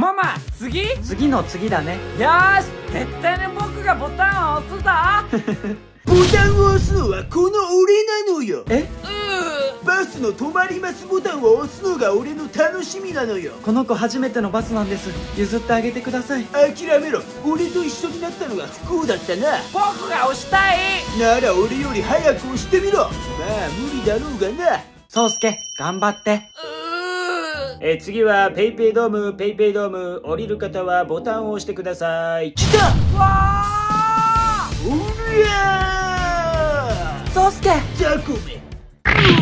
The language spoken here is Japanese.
ママ次？次の次だね。よーし絶対に僕がボタンを押すぞ。ボタンを押すのはこの俺なのよ。え？バスの止まりますボタンを押すのが俺の楽しみなのよ。この子初めてのバスなんです。譲ってあげてください。諦めろ。俺と一緒になったのが不幸だったな。僕が押したい。なら俺より早く押してみろ。まあ無理だろうがな。そうすけ頑張ってえ次はペイペイドームペイペイドーム降りる方はボタンを押してください。来た！わおりゃそうすけーザコめ